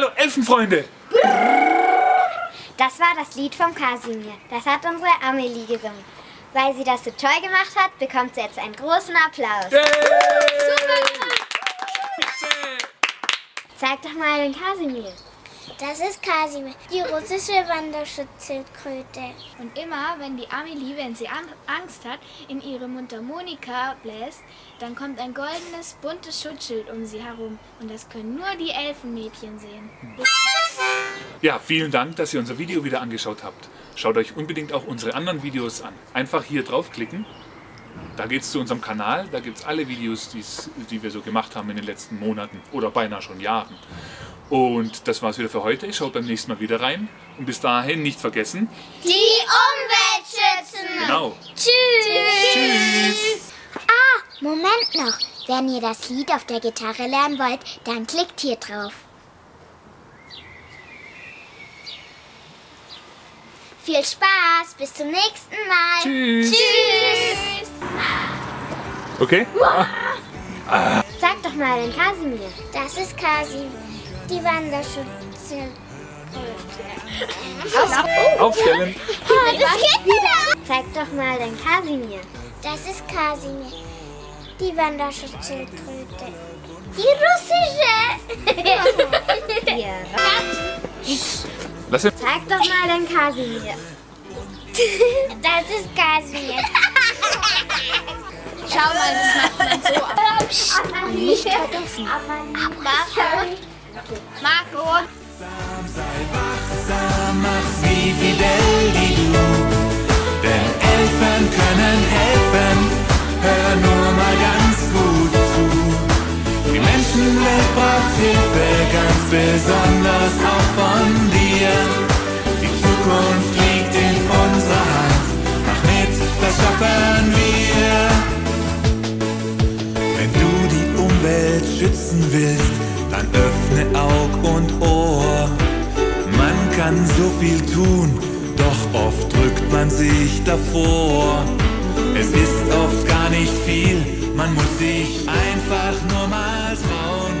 Hallo Elfenfreunde! Das war das Lied vom Kasimir. Das hat unsere Amelie gesungen. Weil sie das so toll gemacht hat, bekommt sie jetzt einen großen Applaus. Yay! Zeig doch mal den Kasimir. Das ist Kasimir, die russische Wanderschutzschildkröte. Und immer, wenn die Amelie, wenn sie An- Angst hat, in ihre Mundharmonika bläst, dann kommt ein goldenes, buntes Schutzschild um sie herum. Und das können nur die Elfenmädchen sehen. Ja, vielen Dank, dass ihr unser Video wieder angeschaut habt. Schaut euch unbedingt auch unsere anderen Videos an. Einfach hier draufklicken. Da geht es zu unserem Kanal. Da gibt es alle Videos, die wir so gemacht haben in den letzten Monaten oder beinahe schon Jahren. Und das war's wieder für heute. Schaut beim nächsten Mal wieder rein. Und bis dahin nicht vergessen. Die Umwelt schützen. Genau. Tschüss. Tschüss. Ah, Moment noch. Wenn ihr das Lied auf der Gitarre lernen wollt, dann klickt hier drauf. Viel Spaß, bis zum nächsten Mal. Tschüss. Tschüss. Okay? Zeig doch mal den Kasimir. Das ist Kasimir, die Wanderschutzschildkröte. Aufstellen. Oh, das geht wieder. Zeig doch mal den Kasimir. Das ist Kasimir, die Wanderschutzschildkröte. Die russische. Hier. Lass ihn. Zeig doch mal den Kasimir. Das ist Kasimir. Schau mal, das macht man so. Und nicht vergessen. Marco, Mach wie Fidel wie du. Denn Elfen können helfen, hör nur mal ganz gut zu. Die Menschenwelt braucht Hilfe, ganz besonders auch von dir. Die Zukunft liegt in unserer Hand, mach mit, das schaffen wir. Wenn du die Umwelt schützen willst, dann öffne Aug und Ohr. Man kann so viel tun, doch oft drückt man sich davor. Es ist oft gar nicht viel, man muss sich einfach nur mal trauen.